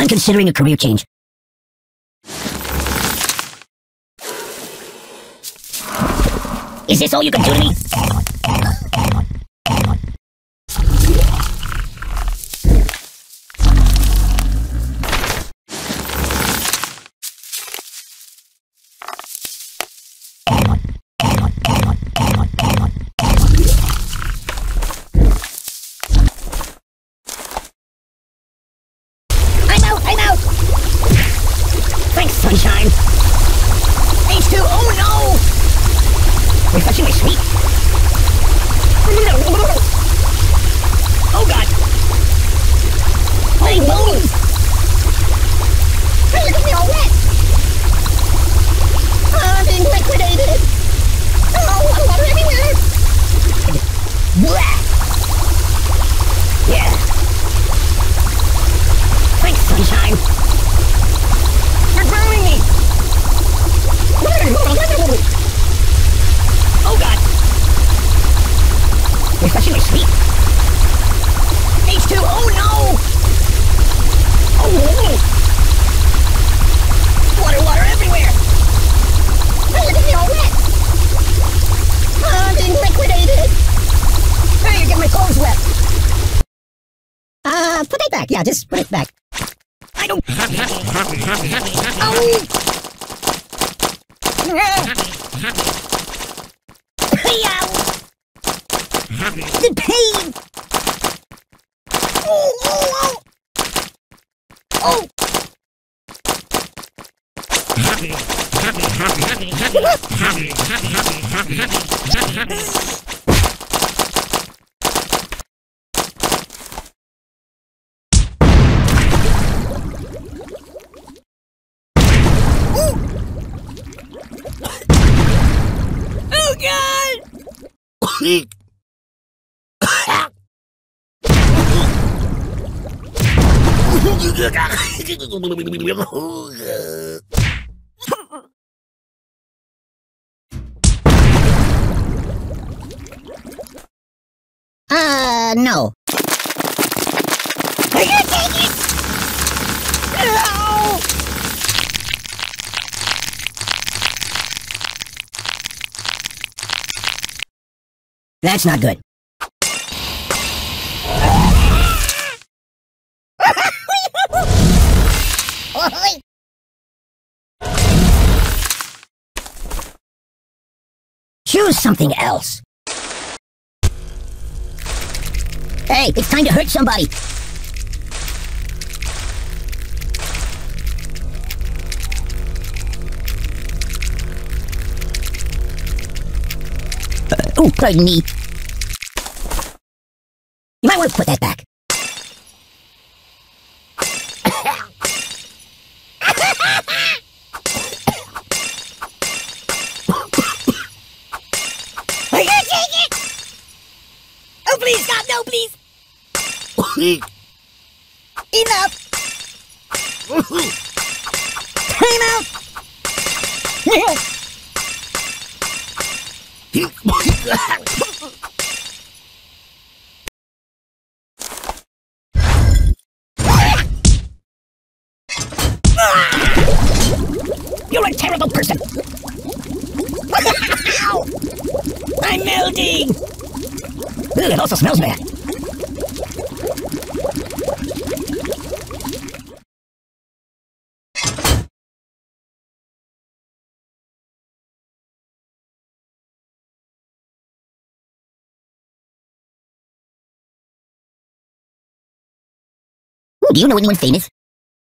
I'm considering a career change. Is this all you can do to me? Sunshine! H2, oh no! Refreshing my sweet. Oh god! My bones! Hey, look at me all wet! I'm being liquidated! Oh, I'm water everywhere! Blah! Yeah! Thanks, sunshine! You're burning me! Oh god! Refreshing my sweet. H2, oh no! Oh no! Water, water everywhere! Hey, look at me all wet! I'm being liquidated! Hey, you get my clothes wet! Uh, put it back. Yeah, just put it back. I don't... Oh! The pain! Oh, oh! Oh! Oh, God! Uh, no. I can't take it! No! That's not good. Choose something else. Hey, it's time to hurt somebody. Pardon me. You might want to put that back. I can't take it! Oh, please, stop! No, please! Enough! Time out! You're a terrible person! I'm melting! Ugh, it also smells bad. Do you know anyone famous?